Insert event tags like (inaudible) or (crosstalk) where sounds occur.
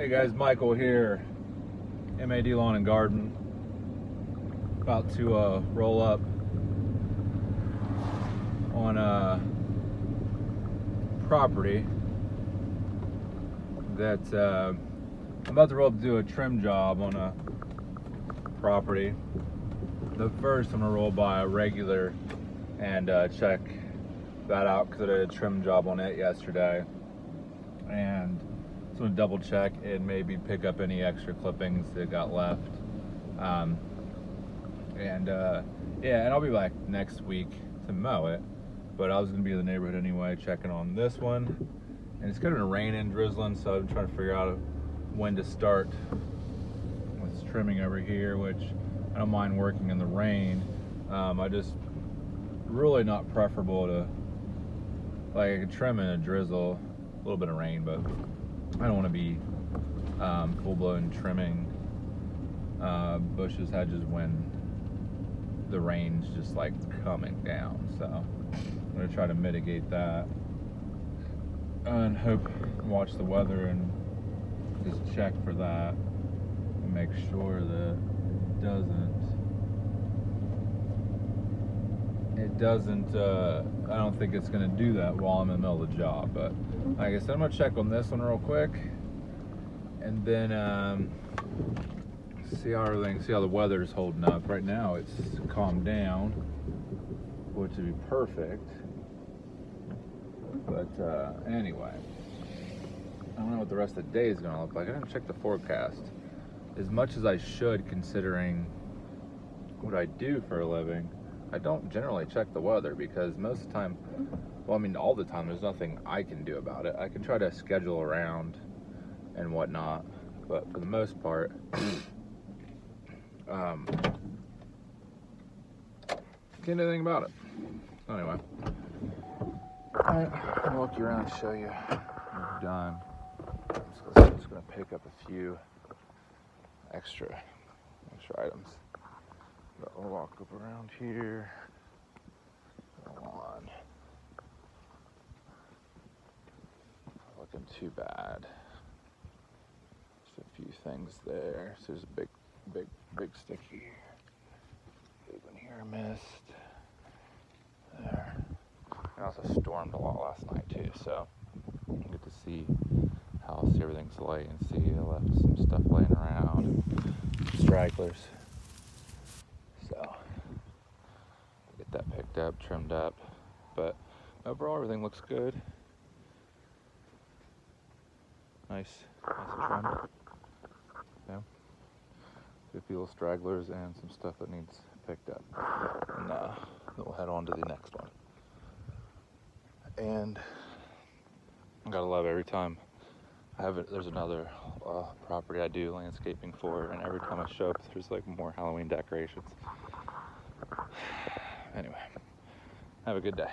Hey guys, Michael here, MAD Lawn and Garden. About to uh, roll up on a property that uh, I'm about to roll up to do a trim job on a property. The first I'm gonna roll by a regular and uh, check that out because I did a trim job on it yesterday. And gonna double check and maybe pick up any extra clippings that got left. Um, and uh, yeah, and I'll be back next week to mow it. But I was gonna be in the neighborhood anyway, checking on this one. And it's kind of raining, drizzling, so I'm trying to figure out when to start with trimming over here, which I don't mind working in the rain. Um, I just really not preferable to like I trim in a drizzle, a little bit of rain, but I don't want to be um, full blown trimming uh, bushes, hedges when the rain's just like coming down. So I'm gonna try to mitigate that and hope watch the weather and just check for that and make sure that it doesn't it doesn't uh, I don't think it's gonna do that while I'm in the middle of the job but like I said I'm gonna check on this one real quick. And then um, see how everything see how the weather's holding up. Right now it's calmed down which would be perfect. But uh, anyway I don't know what the rest of the day is gonna look like. I didn't check the forecast as much as I should considering what I do for a living I don't generally check the weather because most of the time, well, I mean, all the time, there's nothing I can do about it. I can try to schedule around and whatnot, but for the most part, (coughs) um, can't do anything about it. Anyway, I'll walk you around, and show you what I've done. I'm just gonna pick up a few extra, extra items. I'll walk up around here. Go on. Not Looking too bad. Just a few things there. So there's a big, big, big stick here. Big one here I missed. There. And also stormed a lot last night too, so get to see how see everything's laid and see I left some stuff laying around. Stragglers. So that picked up, trimmed up. But overall everything looks good. Nice, nice trimmed. Yeah. A few little stragglers and some stuff that needs picked up. And uh, then we'll head on to the next one. And I gotta love every time I have it. There's another uh, property I do landscaping for, and every time I show up, there's like more Halloween decorations. Anyway, have a good day.